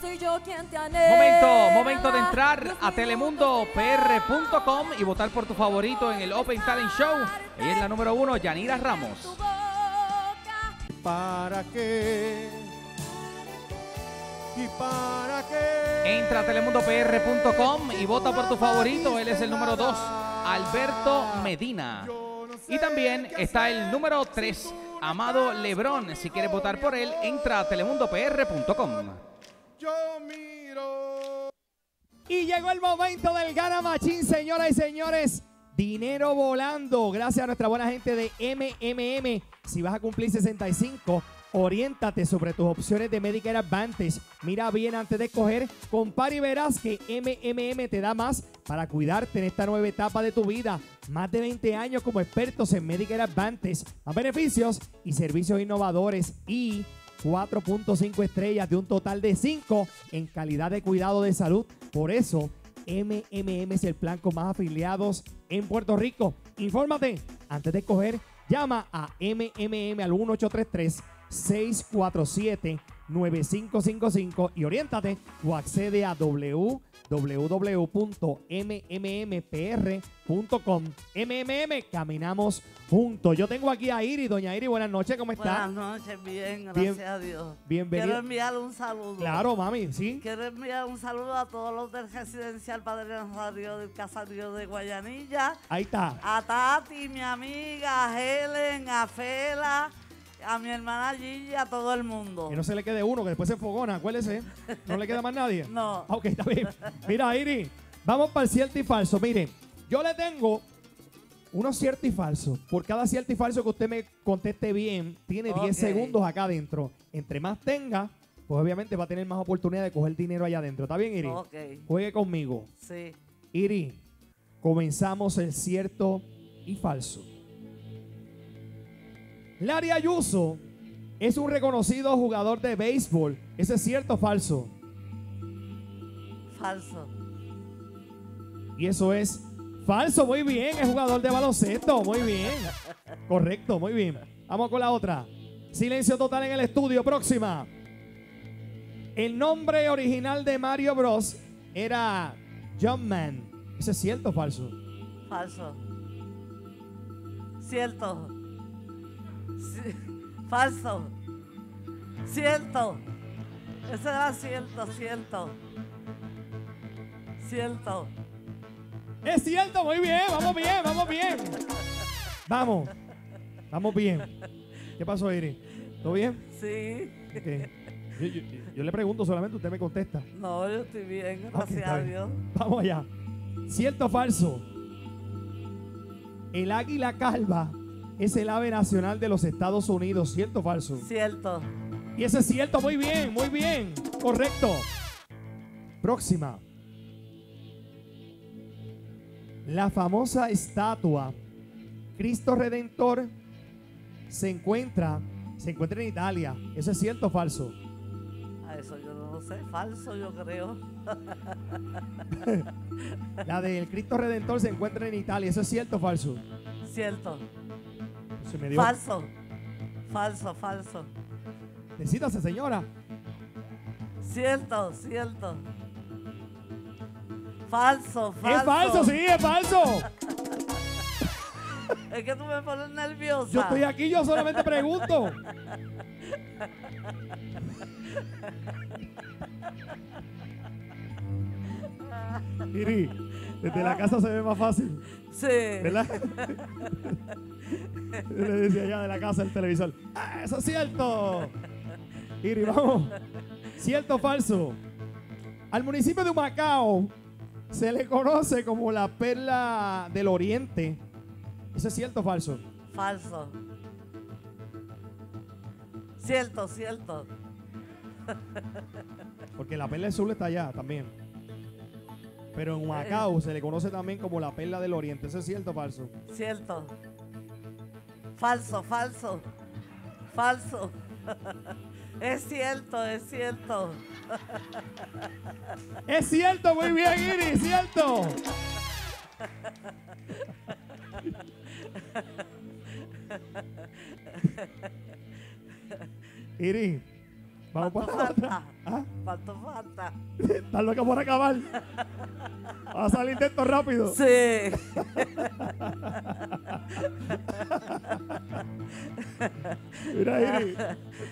soy yo quien te anhela. Momento, momento de entrar a telemundopr.com y votar por tu favorito en el Open Talent Show. Ella es la número uno, Yanira Ramos. ¿Para qué? ¿Y para qué? Entra a telemundopr.com y vota por tu favorito. Él es el número 2, Alberto Medina. Y también está el número 3, Amado Lebrón. Si quieres votar por él, entra a telemundopr.com. Yo miro. Y llegó el momento del Gana Machín, señoras y señores. Dinero volando. Gracias a nuestra buena gente de MMM. Si vas a cumplir 65, oriéntate sobre tus opciones de Medicare Advantage. Mira bien antes de escoger. Compara y verás que MMM te da más para cuidarte en esta nueva etapa de tu vida. Más de 20 años como expertos en Medicare Advantage. Más beneficios y servicios innovadores. Y 4.5 estrellas de un total de 5 en calidad de cuidado de salud. Por eso, MMM es el plan con más afiliados en Puerto Rico. Infórmate antes de escoger. Llama a MMM al 1833-647-9555 y oriéntate o accede a www.mmmPR.com. MMM, caminamos juntos. Yo tengo aquí a Iri. Doña Iri, buenas noches, ¿cómo está? Buenas noches, bien, gracias Bien- a Dios. bienvenida. Quiero enviar un saludo. Claro, mami, sí. Quiero enviar un saludo a todos los del residencial Padre Nazario del Casario de Guayanilla. Ahí está. A Tati, mi amiga, a Helen, a Fela, a mi hermana Gigi, a todo el mundo. Que no se le quede uno, que después se fogona, acuérdese. No le queda más nadie. No. Ok, está bien. Mira, Iri, vamos para el cierto y falso. Miren, yo le tengo unos cierto y falso. Por cada cierto y falso que usted me conteste bien, tiene 10 Ok. segundos acá adentro. Entre más tenga, pues obviamente va a tener más oportunidad de coger dinero allá adentro. ¿Está bien, Iri? Ok, Juegue conmigo. sí. Iri, comenzamos el cierto y falso. Larry Ayuso es un reconocido jugador de béisbol. ¿Ese es cierto o falso? Falso. Y eso es falso. Muy bien, es jugador de baloncesto. Muy bien. Correcto, muy bien. Vamos con la otra. Silencio total en el estudio. Próxima. El nombre original de Mario Bros. era Jumpman. ¿Eso es cierto o falso? Falso. Cierto. Falso. Cierto. Eso era cierto, cierto. Cierto. Es cierto, muy bien, vamos bien, vamos bien. Vamos, vamos bien. ¿Qué pasó, Iri? ¿Todo bien? Sí. Yo, yo- yo le pregunto solamente, usted me contesta. No, yo estoy bien, gracias a. Dios. Vamos allá. ¿Cierto o falso? El águila calva es el ave nacional de los Estados Unidos. ¿Cierto o falso? Cierto. Y eso es cierto, muy bien, muy bien. Correcto. Próxima. La famosa estatua Cristo Redentor se encuentra, se encuentra en Italia. ¿Eso es cierto o falso? A eso yo no lo sé. Falso, yo creo. La del Cristo Redentor se encuentra en Italia. ¿Eso es cierto o falso? Cierto. Se me dio. Falso. Falso, falso. Decídase, señora. Cierto, cierto. Falso, falso. Es falso, sí, es falso. Es que tú me pones nerviosa. Yo estoy aquí, yo solamente pregunto. Iri, desde la casa se ve más fácil, Sí. ¿verdad? Le decía allá de la casa el televisor. "Ah, eso es cierto. Iri, vamos. ¿Cierto o falso? Al municipio de Humacao se le conoce como la perla del oriente. ¿Eso es cierto o falso? Falso. Cierto, cierto. Porque la perla del sur está allá también. Pero en Humacao se le conoce también como la perla del oriente. ¿Eso es cierto o falso? Cierto. Falso, falso. Falso. Es cierto, es cierto. Es cierto, muy bien, Iris, cierto. Iris, Vamos ¿Cuánto para otra. falta? Ah, ¿Cuánto falta? Estás loca por acabar. Va a salir de esto rápido. Sí. Mira, Iri.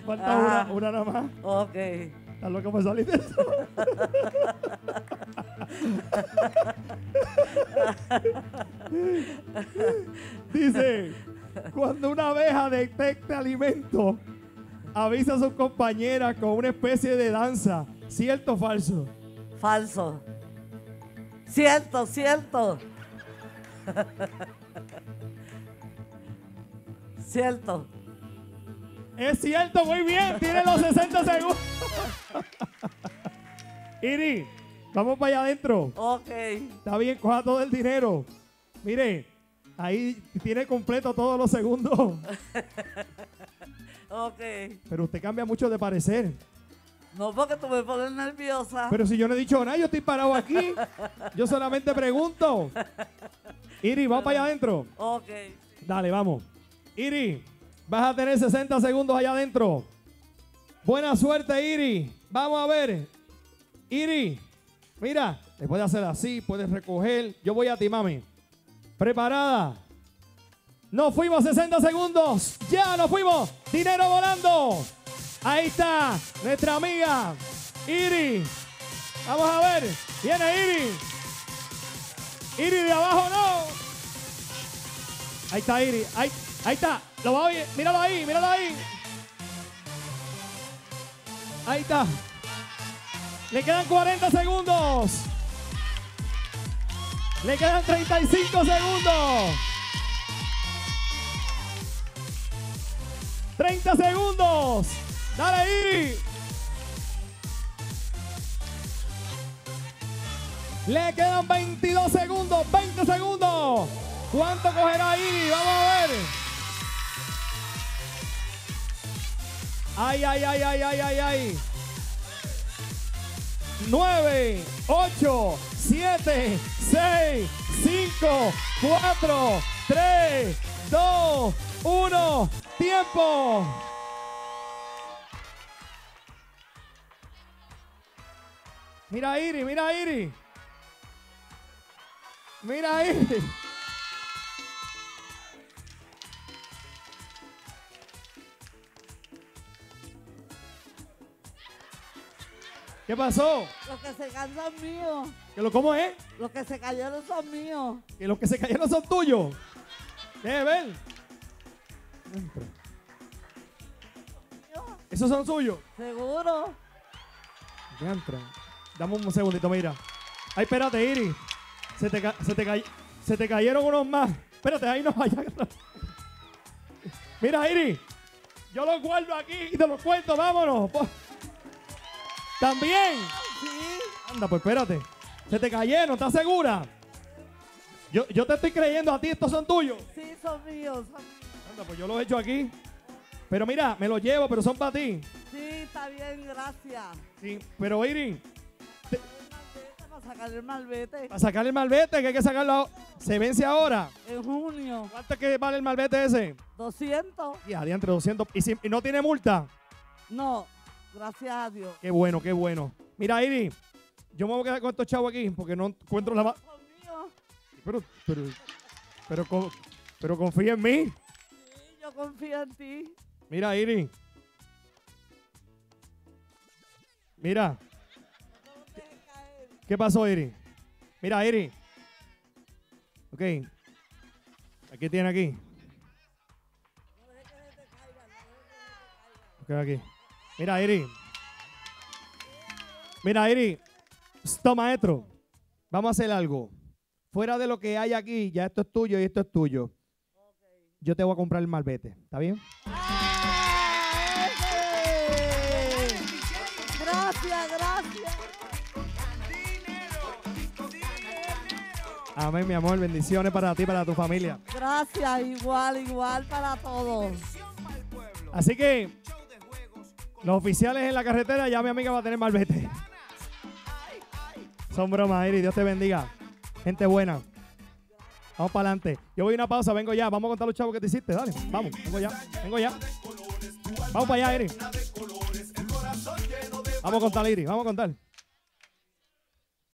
Falta una, una nada más. Ok. Estás loca por salir de esto. Dice, cuando una abeja detecta alimento, avisa a sus compañeras con una especie de danza. ¿Cierto o falso? Falso. Cierto, cierto. cierto. Es cierto, muy bien. Tiene los 60 segundos. Iri, vamos para allá adentro. Ok. Está bien, coja todo el dinero. Mire, ahí tiene completo todos los segundos. Ok. Pero usted cambia mucho de parecer. No porque tú me pones nerviosa. Pero si yo no he dicho nada, yo estoy parado aquí. Yo solamente pregunto. Iri, vamos para allá adentro. Ok. Dale, vamos. Iri, vas a tener 60 segundos allá adentro. Buena suerte, Iri. Vamos a ver. Iri, mira, le puedes hacer así, puedes recoger. Yo voy a ti, mami. ¿Preparada? Nos fuimos 60 segundos. Ya nos fuimos. Dinero volando. Ahí está nuestra amiga Iri. Vamos a ver. Viene Iri. Iri de abajo no. Ahí está Iri. Ahí, ahí está. Lo va a oír. Míralo ahí, míralo ahí. Ahí está. Le quedan 40 segundos. Le quedan 35 segundos. 30 segundos. Dale, Iri. Le quedan 22 segundos. 20 segundos. ¿Cuánto cogerá Iri? Vamos a ver. Ay, ay, ay, ay, ay, ay, ay. 9, 8, 7, 6, 5, 4, 3, 2, 1. ¡Tiempo! Mira a Iri, mira a Iri. Mira a Iri. ¿Qué pasó? Los que se caen son míos. ¿Que lo cómo es? Los que se cayeron son míos. Que los que se cayeron son tuyos. Deje ver. Esos son suyos. Seguro. Diantre. Dame un segundito, mira. Ay, espérate, Iri. Se te, se te, se te cayeron unos más. Espérate, ahí no vaya. Mira, Iri. Yo los guardo aquí y te los cuento. Vámonos. Po- También. Sí. Anda, pues espérate. Se te cayeron, ¿estás segura? Yo, yo te estoy creyendo a ti, estos son tuyos. Sí, son míos. son míos. Anda, pues yo los he hecho aquí. Pero mira, me los llevo, pero son para ti. Sí, está bien, gracias. Sí, pero Iri, Malvete, Para sacar el malvete. para sacar el malvete, que hay que sacarlo. a- Se vence ahora. En junio. ¿Cuánto es que vale el malvete ese? 200. Ya, de entre 200. ¿Y, si- y no tiene multa? No. Gracias a Dios. Qué bueno, qué bueno. Mira, Iri, yo me voy a quedar con estos chavos aquí porque no encuentro la... Pero, pero, pero, pero confía en mí. Yo confío en ti. Mira, Iri. Mira. ¿qué pasó, Iri? Mira, Iri. Ok. Aquí tiene aquí. Ok, aquí. Mira, Iri. Mira, Iri. Stop, maestro. Vamos a hacer algo. Fuera de lo que hay aquí, ya esto es tuyo y esto es tuyo. Yo te voy a comprar el malvete. ¿Está bien? Gracias, gracias. Amén, mi amor. Bendiciones para ti y para tu familia. Gracias, igual, igual para todos. Así que los oficiales en la carretera, ya mi amiga va a tener malvete. Son bromas, Iri. Dios te bendiga. Gente buena. Vamos para adelante. Yo voy a una pausa, vengo ya. Vamos a contar los chavos que te hiciste. Dale, vamos. Vengo ya. Vengo ya. Vamos para allá, Iri. Vamos a contar, Iri, vamos a contar.